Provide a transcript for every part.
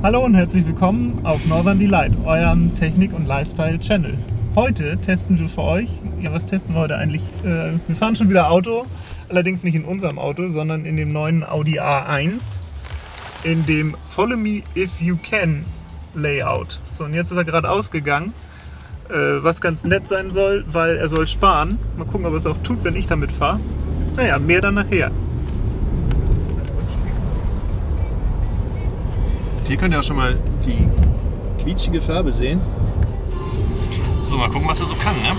Hallo und herzlich willkommen auf Northern Delight, eurem Technik- und Lifestyle-Channel. Heute testen wir für euch, ja was testen wir heute eigentlich? Äh, wir fahren schon wieder Auto, allerdings nicht in unserem Auto, sondern in dem neuen Audi A1 in dem Follow Me If You Can Layout. So und jetzt ist er gerade ausgegangen, äh, was ganz nett sein soll, weil er soll sparen. Mal gucken, ob er es auch tut, wenn ich damit fahre. Naja, mehr dann nachher. Hier könnt ihr auch schon mal die quietschige Farbe sehen. So, mal gucken, was er so kann, ne?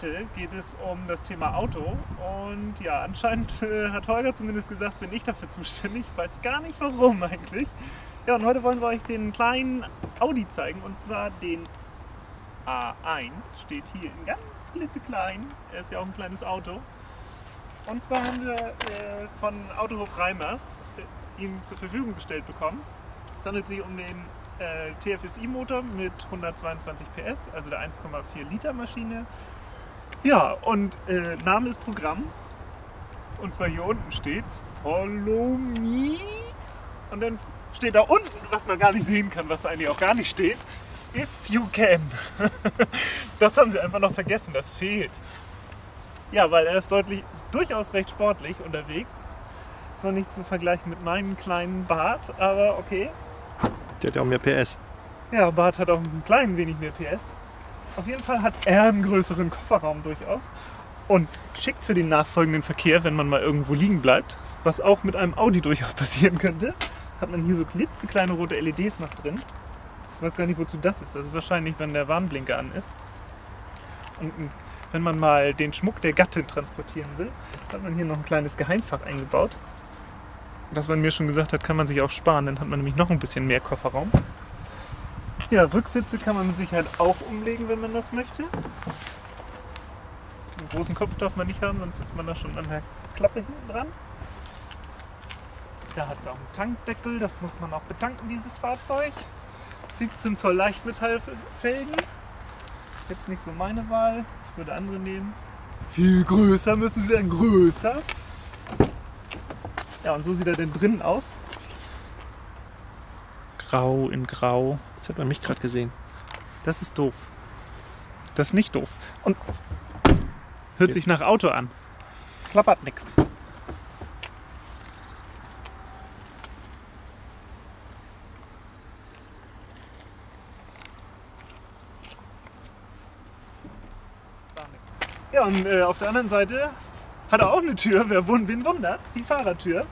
Heute geht es um das Thema Auto und ja, anscheinend äh, hat Holger zumindest gesagt, bin ich dafür zuständig. Ich weiß gar nicht warum eigentlich. Ja, und heute wollen wir euch den kleinen Audi zeigen und zwar den A1. Steht hier in ganz klitzeklein. Er ist ja auch ein kleines Auto. Und zwar haben wir äh, von Autohof Reimers äh, ihm zur Verfügung gestellt bekommen. Es handelt sich um den äh, TFSI-Motor mit 122 PS, also der 1,4 Liter Maschine. Ja, und äh, Name ist Programm. Und zwar hier unten steht's Follow me. Und dann steht da unten, was man gar nicht sehen kann, was eigentlich auch gar nicht steht, If you can. das haben sie einfach noch vergessen, das fehlt. Ja, weil er ist deutlich, durchaus recht sportlich unterwegs. Zwar nicht zu vergleichen mit meinem kleinen Bart, aber okay. Der hat ja auch mehr PS. Ja, Bart hat auch ein klein wenig mehr PS. Auf jeden Fall hat er einen größeren Kofferraum durchaus. Und schick für den nachfolgenden Verkehr, wenn man mal irgendwo liegen bleibt, was auch mit einem Audi durchaus passieren könnte, hat man hier so klitzekleine rote LEDs noch drin. Ich weiß gar nicht, wozu das ist. Das ist wahrscheinlich, wenn der Warnblinker an ist. Und wenn man mal den Schmuck der Gattin transportieren will, hat man hier noch ein kleines Geheimfach eingebaut. Was man mir schon gesagt hat, kann man sich auch sparen, dann hat man nämlich noch ein bisschen mehr Kofferraum. Ja, Rücksitze kann man mit Sicherheit auch umlegen, wenn man das möchte. Einen großen Kopf darf man nicht haben, sonst sitzt man da schon an der Klappe hinten dran. Da hat es auch einen Tankdeckel, das muss man auch betanken, dieses Fahrzeug. 17 Zoll Leichtmetallfelgen. Jetzt nicht so meine Wahl, ich würde andere nehmen. Viel größer müssen sie sein, größer. Ja, und so sieht er denn drinnen aus. Grau in Grau. Jetzt hat man mich gerade gesehen. Das ist doof. Das ist nicht doof. Und hört sich nach Auto an. Klappert nix. Ja, und äh, auf der anderen Seite hat er auch eine Tür. Wer wen wundert's? Die Fahrertür.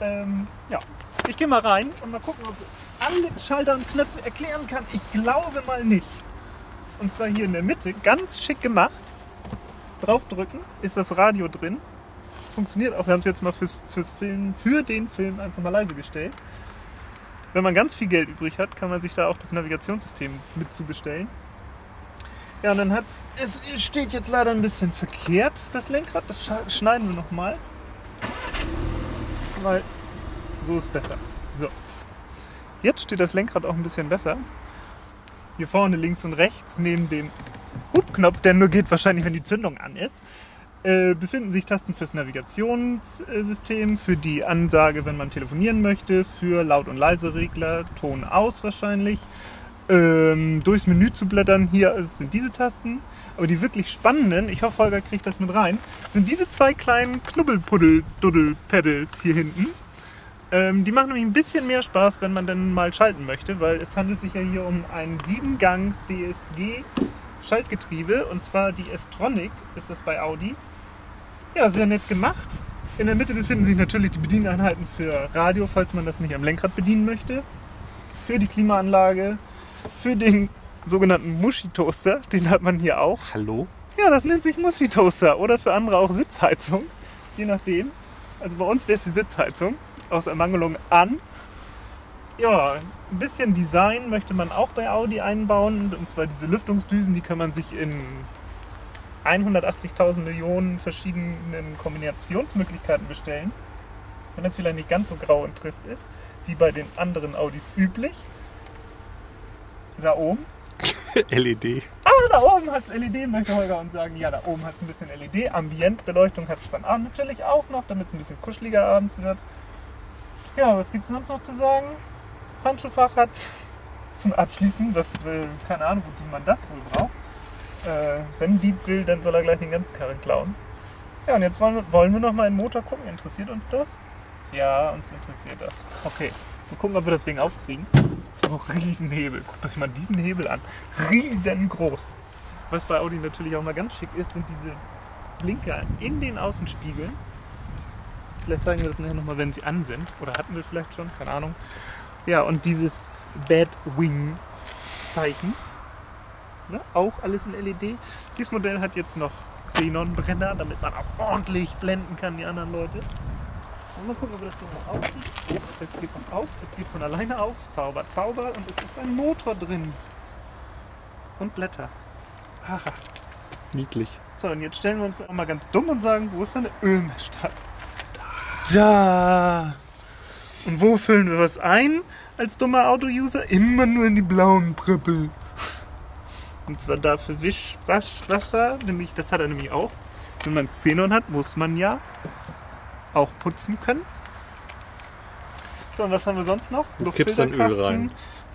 Ähm, ja, ich gehe mal rein und mal gucken, ob ich alle Schalter und Knöpfe erklären kann. Ich glaube mal nicht. Und zwar hier in der Mitte, ganz schick gemacht. Draufdrücken, ist das Radio drin. Das funktioniert auch. Wir haben es jetzt mal fürs, fürs Film, für den Film einfach mal leise gestellt. Wenn man ganz viel Geld übrig hat, kann man sich da auch das Navigationssystem mit zu bestellen. Ja, und dann hat es steht jetzt leider ein bisschen verkehrt, das Lenkrad. Das schneiden wir nochmal. Weil so ist besser. So. Jetzt steht das Lenkrad auch ein bisschen besser. Hier vorne links und rechts neben dem Hubknopf, der nur geht wahrscheinlich, wenn die Zündung an ist, äh, befinden sich Tasten fürs Navigationssystem, für die Ansage, wenn man telefonieren möchte, für Laut- und Leise-Regler, Ton aus wahrscheinlich. Ähm, durchs Menü zu blättern, hier sind diese Tasten. Aber die wirklich spannenden, ich hoffe, Holger kriegt das mit rein, sind diese zwei kleinen Knubbelpuddel-Duddel-Pedals hier hinten. Ähm, die machen nämlich ein bisschen mehr Spaß, wenn man dann mal schalten möchte, weil es handelt sich ja hier um einen 7-Gang DSG Schaltgetriebe und zwar die S-Tronic ist das bei Audi. Ja, sehr nett gemacht. In der Mitte befinden sich natürlich die Bedieneinheiten für Radio, falls man das nicht am Lenkrad bedienen möchte. Für die Klimaanlage, für den sogenannten Muschi-Toaster, den hat man hier auch. Hallo? Ja, das nennt sich Muschi-Toaster oder für andere auch Sitzheizung, je nachdem. Also bei uns wäre es die Sitzheizung aus Ermangelung an. Ja, ein bisschen Design möchte man auch bei Audi einbauen. Und zwar diese Lüftungsdüsen, die kann man sich in 180.000 Millionen verschiedenen Kombinationsmöglichkeiten bestellen. Wenn das vielleicht nicht ganz so grau und trist ist, wie bei den anderen Audis üblich. Da oben. LED. Ah, da oben hat es LED, möchte Holger uns sagen. Ja, da oben hat es ein bisschen LED. Ambientbeleuchtung hat es dann auch natürlich auch noch, damit es ein bisschen kuscheliger abends wird. Ja, was gibt es sonst noch zu sagen? Handschuhfach hat zum Abschließen, was, äh, keine Ahnung, wozu man das wohl braucht. Äh, wenn ein Dieb will, dann soll er gleich den ganzen Karren klauen. Ja, und jetzt wollen wir, wollen wir noch mal in den Motor gucken. Interessiert uns das? Ja, uns interessiert das. Okay, wir gucken, ob wir das Ding aufkriegen. Oh, Riesenhebel. Guckt euch mal diesen Hebel an. Riesengroß. Was bei Audi natürlich auch mal ganz schick ist, sind diese Blinker in den Außenspiegeln. Vielleicht zeigen wir das nachher nochmal, wenn sie an sind. Oder hatten wir vielleicht schon, keine Ahnung. Ja, und dieses Batwing-Zeichen. Ne? Auch alles in LED. Dieses Modell hat jetzt noch Xenon-Brenner, damit man auch ordentlich blenden kann, die anderen Leute. Und mal gucken, ob das noch aufgeht. Oh, es geht noch auf, es geht von alleine auf. Zauber, Zauber. Und es ist ein Motor drin. Und Blätter. Aha. Niedlich. So, und jetzt stellen wir uns auch mal ganz dumm und sagen, wo ist denn eine Ölmessstadt? Da! Und wo füllen wir was ein als dummer Auto-User? Immer nur in die blauen Prüppel. Und zwar dafür Wisch, Wasch, Wasser, nämlich, das hat er nämlich auch. Wenn man Xenon hat, muss man ja auch putzen können. So, und was haben wir sonst noch? Du kippst dann Öl rein.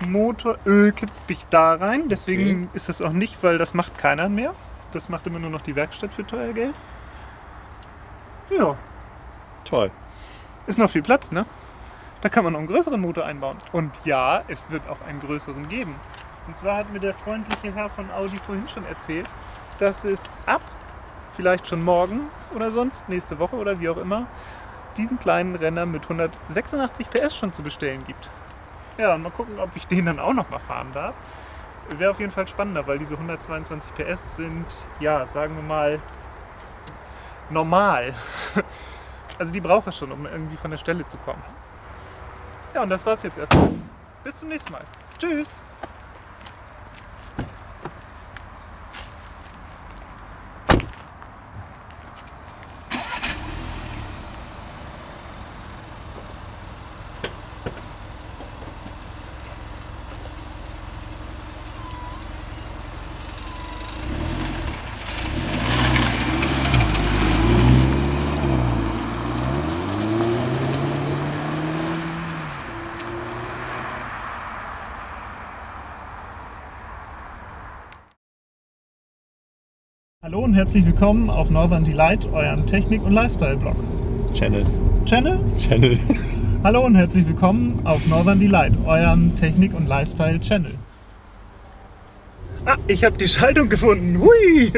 Motor, Öl kipp ich da rein. Deswegen ist es auch nicht, weil das macht keiner mehr. Das macht immer nur noch die Werkstatt für teuer Geld. Ja, Toll. Ist noch viel Platz, ne? Da kann man noch einen größeren Motor einbauen. Und ja, es wird auch einen größeren geben. Und zwar hat mir der freundliche Herr von Audi vorhin schon erzählt, dass es ab vielleicht schon morgen oder sonst, nächste Woche oder wie auch immer, diesen kleinen Renner mit 186 PS schon zu bestellen gibt. Ja, und mal gucken, ob ich den dann auch noch mal fahren darf. Wäre auf jeden Fall spannender, weil diese 122 PS sind, ja, sagen wir mal, normal. Also die brauche ich schon, um irgendwie von der Stelle zu kommen. Ja, und das war's jetzt erstmal. Bis zum nächsten Mal. Tschüss. Herzlich willkommen auf Northern Delight, eurem Technik- und Lifestyle-Blog. Channel. Channel? Channel. Hallo und herzlich willkommen auf Northern Delight, eurem Technik- und Lifestyle-Channel. Ah, ich habe die Schaltung gefunden. Hui!